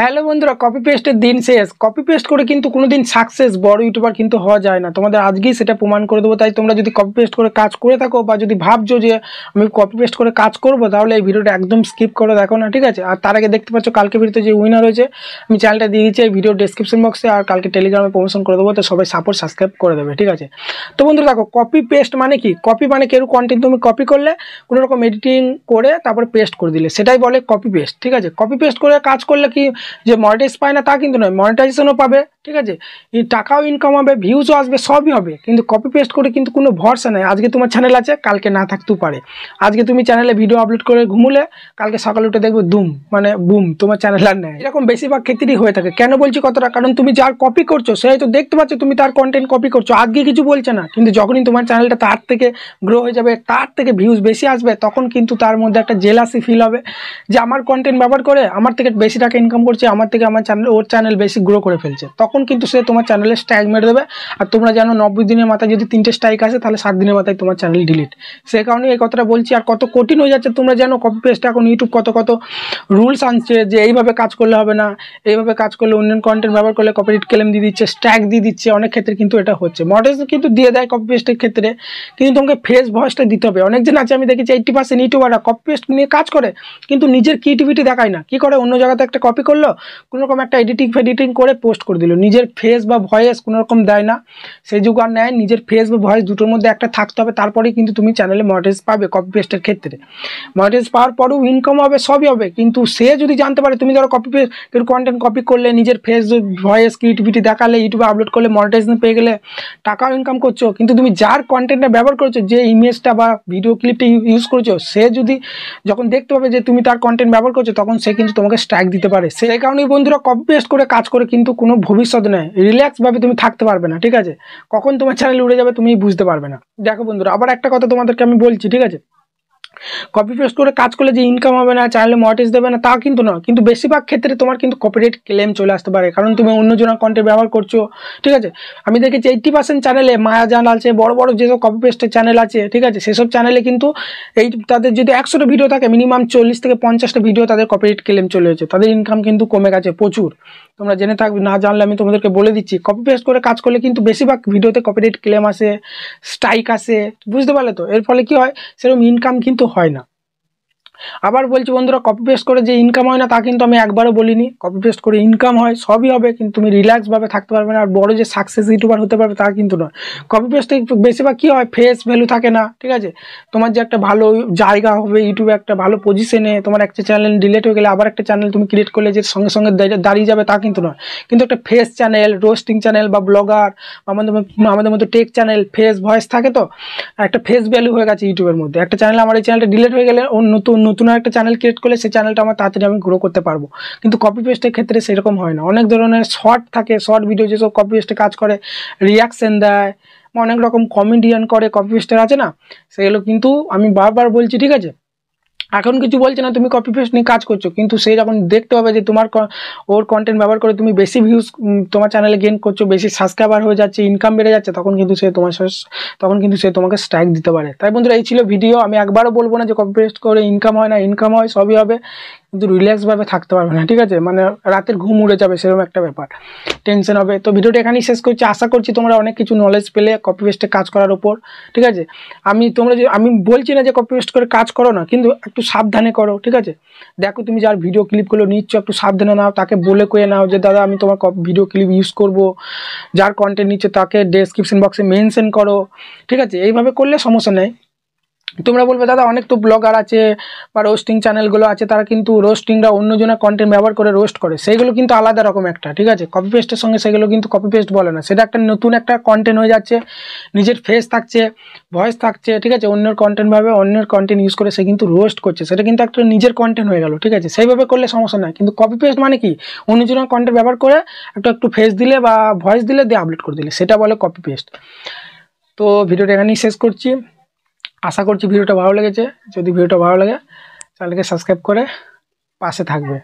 Hello বন্ধুরা copy পেস্টের দিন শেষ। কপি পেস্ট করে কিন্তু কোনোদিন সাকসেস বড় ইউটিউবার কিন্তু হওয়া যায় না। তোমাদের আজকেই সেটা প্রমাণ করে দেবো। তাই তোমরা যদি কপি পেস্ট করে কাজ করে থাকো বা যদি ভাবছ যে আমি কপি পেস্ট করে কাজ করব, তাহলে এই ভিডিওটা একদম স্কিপ করে দেখো না, ঠিক আছে? আর তার আগে দেখতে পাচ্ছ কালকে ভিডিওতে যে উইনার হয়েছে, আমি চ্যানেলটা দিয়ে দিচ্ছি, এই ভিডিও ডিসক্রিপশন বক্সে আর কালকে টেলিগ্রামে প্রমোশন করে দেবো, তো সবাই সাপোর্ট সাবস্ক্রাইব করে দেবে, ঠিক আছে? তো বন্ধুরা দেখো কপি পেস্ট মানে কি? কপি মানে কেউ কন্টেন্ট তুমি কপি করলে কোনো রকম এডিটিং করে তারপরে পেস্ট করে দিলে। সেটাই বলে কপি পেস্ট ঠিক আছে? কপি পেস্ট করে কাজ করলে কি যে মনিটাইজ পায় না তা কিন্তু নয় মনিটাইজেশনও পাবে। ঠিক আছে? টাকাও ইনকাম হবে ভিউজও আসবে, সবই হবে। কিন্তু কপি পেস্ট করে কিন্তু কোনো ভরসা নেই। আজকে তোমার চ্যানেল আছে, কালকে না থাকতেও পারে। আজকে তুমি চ্যানেলে ভিডিও আপলোড করে ঘুমুলে, কালকে সকালে উঠে দেখবে দুম মানে বুম তোমার চ্যানেল আর নেয় এরকম বেশিরভাগ ক্ষেত্রেই হয়ে থাকে। কেন বলছি কতটা কারণ তুমি যার কপি করছ, সেই তো দেখতে পাচ্ছ তুমি তার কন্টেন্ট কপি করছ। আজকে কিছু বলছে না। কিন্তু যখনই তোমার চ্যানেলটা তার থেকে গ্রো হয়ে যাবে, তার থেকে ভিউজ বেশি আসবে, তখন কিন্তু তার মধ্যে একটা জেলাসি ফিল হবে। যে আমার কন্টেন্ট ব্যবহার করে, আমার থেকে বেশি টাকা ইনকাম করছে, আমার থেকে আমার চ্যানেল ওর চ্যানেল বেশি গ্রো করে ফেলছে। তখন কিন্তু সে তোমার চ্যানেলে স্ট্রাইক মেরে দেবে। আর তোমরা জানো নব্বই দিনের মাথায় যদি তিনটে স্ট্রাইক আসে, তাহলে সাত দিনের মাথায় তোমার চ্যানেল ডিলিট সে কারণে এই কথাটা বলছি, আর কত কঠিন হয়ে যাচ্ছে, তোমরা জানো কপি পেস্ট এখন ইউটিউব কত কত রুলস আনছে, যে এইভাবে কাজ করলে হবে না, এইভাবে কাজ করলে অন্যান্য কন্টেন্ট ব্যবহার করলে কপিরাইট ক্লেম দিয়ে দিচ্ছে স্ট্যাগ দিয়ে দিচ্ছে, অনেক ক্ষেত্রে কিন্তু এটা হচ্ছে। মডেলস কিন্তু দিয়ে দেয় কপি পেস্টের ক্ষেত্রে, কিন্তু তোমাকে ফেস ভয়েসটা দিতে হবে। অনেকজন আছে, আমি দেখেছি এইট্টি পার্সেন্ট ইউটিউবাররা কপি পেস্ট নিয়ে কাজ করে, কিন্তু নিজের ক্রিয়েটিভিটি দেখায় না। কি করে? অন্য জায়গাতে একটা কপি করল কোনো রকম একটা এডিটিং ফেডিটিং করে পোস্ট করে দিল। নিজের ফেস বা ভয়েস কোনো রকম দেয় না। সেই যুগ আর নেয়, নিজের ফেস বা ভয়েস দুটোর মধ্যে একটা থাকতে হবে, তারপরেই কিন্তু তুমি চ্যানেলে মডেলস পাবে কপি পেস্টের ক্ষেত্রে। মডেলস পাওয়ার পরেও ইনকাম হবে, সবই হবে, কিন্তু সে যদি জানতে পারে, তুমি ধরো কপি পেস্ট কন্টেন্ট কপি করলে, নিজের ফেস ভয়েস ক্রিয়েটিভিটি দেখালে ইউটিউবে আপলোড করলে মনিটাইজেশন পেয়ে গেলে টাকাও ইনকাম করছ। কিন্তু তুমি যার কন্টেন্টটা ব্যবহার করছ, যে ইমেজটা বা ভিডিও ক্লিপটা ইউজ করছ, সে যদি যখন দেখতে পাবে যে তুমি তার কন্টেন্ট ব্যবহার করছ, তখন সে কিন্তু তোমাকে স্ট্রাইক দিতে পারে। সেই কারণেই বন্ধুরা কপি পেস্ট করে কাজ করে, কিন্তু কোনো ভবিষ্যৎ নেই। রিল্যাক্সভাবে তুমি থাকতে পারবে না, ঠিক আছে? কখন তোমার চ্যানেল উড়ে যাবে তুমি বুঝতে পারবে না। দেখো বন্ধুরা, আবার একটা কথা তোমাদেরকে আমি বলছি, ঠিক আছে? কপি পেস্ট করে কাজ করলে যে ইনকাম হবে না চ্যানেলে মনিটাইজ দেবে না, তা কিন্তু না কিন্তু বেশিরভাগ ক্ষেত্রে তোমার কিন্তু কপিরাইট ক্লেম চলে আসতে পারে। কারণ তুমি অন্যজনের কন্টেন্ট ব্যবহার করছ, ঠিক আছে? আমি দেখেছি এইট্টি পার্সেন্ট চ্যানেলে মায়া জান আছে, বড় বড় যেসব কপি পেস্টের চ্যানেল আছে, ঠিক আছে? সেসব চ্যানেলে কিন্তু এই তাদের যদি একশোটা ভিডিও থাকে মিনিমাম চল্লিশ থেকে পঞ্চাশটা ভিডিও তাদের কপিরাইট ক্লেম চলে হয়েছে তাদের ইনকাম কিন্তু কমে গেছে প্রচুর। তোমরা জেনে থাকবে, না জানলে আমি তোমাদেরকে বলে দিচ্ছি কপি পেস্ট করে কাজ করলে কিন্তু বেশিরভাগ ভিডিওতে কপিরাইট ক্লেম আসে স্ট্রাইক আসে, বুঝতে পারলে তো? এর ফলে কি হয়? সেরকম ইনকাম কিন্তু হয় না। আবার বলছি, বন্ধুরা কপি পেস্ট করে যে ইনকাম হয় না, তা কিন্তু আমি একবারও বলিনি। কপি পেস্ট করে ইনকাম হয়, সবই হবে, কিন্তু তুমি রিল্যাক্সভাবে থাকতে পারবে না। আর বড় যে সাকসেস ইউটিউবার হতে পারবে, তা কিন্তু নয়। কপি পেস্টে বেশিরভাগ কী হয় ফেস ভ্যালু থাকে না, ঠিক আছে? তোমার যে একটা ভালো জায়গা হবে ইউটিউবে একটা ভালো পজিশনে তোমার একটা চ্যানেল ডিলেট হয়ে গেলে আবার একটা চ্যানেল তুমি ক্রিয়েট করলে যে সঙ্গে সঙ্গে দাঁড়িয়ে যাবে, তা কিন্তু নয়। কিন্তু একটা ফেস চ্যানেল রোস্টিং চ্যানেল বা ব্লগার আমাদের আমাদের মতো টেক চ্যানেল ফেস ভয়েস থাকে তো, একটা ফেস ভ্যালু হয়ে গেছে ইউটিউবের মধ্যে। একটা চ্যানেল আমার এই চ্যানেলটা ডিলেট হয়ে গেলে অন্য নতুন নতুন একটা চ্যানেল ক্রিয়েট করলে সেই চ্যানেলটা আমার তাড়াতাড়ি আমি গ্রো করতে পারব। কিন্তু কপি পেস্টের ক্ষেত্রে সেরকম হয় না। অনেক ধরনের শর্ট থাকে শর্ট ভিডিও যেসব কপি পেস্টে কাজ করে রিয়াকশন দেয় অনেক রকম কমেডিয়ান করে কপি পেস্টের আছে না? সেগুলো কিন্তু আমি বারবার বলছি, ঠিক আছে? এখন কিছু বলছে না, তুমি কপি পেস্ট নিয়ে কাজ করছ, কিন্তু সে যখন দেখতে হবে যে তোমার ওর কন্টেন্ট ব্যবহার করে তুমি বেশি ভিউজ তোমার চ্যানেলে গেন করছ, বেশি সাবস্ক্রাইবার হয়ে যাচ্ছে ইনকাম বেড়ে যাচ্ছে, তখন কিন্তু সে তোমার তখন কিন্তু সে তোমাকে স্ট্রাইক দিতে পারে। তাই বন্ধুরা, এই ছিল ভিডিও আমি একবারও বলব না যে কপি পেস্ট করে ইনকাম হয় না ইনকাম হয়, সবই হবে। কিন্তু রিল্যাক্সভাবে থাকতে পারবে না, ঠিক আছে? মানে রাতের ঘুম উড়ে যাবে, সেরকম একটা ব্যাপার। টেনশন হবে। তো ভিডিওটা এখানেই শেষ করছি। আশা করছি তোমরা অনেক কিছু নলেজ পেলে কপি পেস্টে কাজ করার উপর, ঠিক আছে? আমি তোমরা যে, আমি বলছি না যে কপি পেস্ট করে কাজ করো না, কিন্তু একটু সাবধানে করো, ঠিক আছে? দেখো তুমি যার ভিডিও ক্লিপগুলো নিচ্ছ, একটু সাবধানে নাও। তাকে বলে কয়ে নাও যে, দাদা, আমি তোমার ভিডিও ক্লিপ ইউজ করব। যার কন্টেন্ট নিচ্ছে, তাকে ডেসক্রিপশন বক্সে মেনশন করো। ঠিক আছে? এইভাবে করলে সমস্যা নেই। তোমরা বলবে, দাদা, অনেক তো ব্লগার আছে বা রোস্টিং চ্যানেলগুলো আছে, তারা কিন্তু রোস্টিংরা অন্যজনের কন্টেন্ট ব্যবহার করে রোস্ট করে। সেইগুলো কিন্তু আলাদা রকম একটা, ঠিক আছে? কপি পেস্টের সঙ্গে সেগুলো কিন্তু কপি পেস্ট বলে না। সেটা একটা নতুন একটা কন্টেন্ট হয়ে যাচ্ছে, নিজের ফেস থাকছে ভয়েস থাকছে, ঠিক আছে? অন্যের কন্টেন্টভাবে অন্যের কন্টেন্ট ইউজ করে সে কিন্তু রোস্ট করছে। সেটা কিন্তু একটা নিজের কন্টেন্ট হয়ে গেল, ঠিক আছে? সেইভাবে করলে সমস্যা নয় কিন্তু কপি পেস্ট মানে কি? অন্যজনের কন্টেন্ট ব্যবহার করে একটু একটু ফেস দিলে বা ভয়েস দিলে দিয়ে আপলোড করে দিলে। সেটা বলে কপি পেস্ট তো ভিডিওটা এখানেই শেষ করছি। আশা করছি ভিডিওটা ভালো লেগেছে। যদি ভিডিওটা ভালো লাগে চ্যানেলকে সাবস্ক্রাইব করে পাশে থাকবে।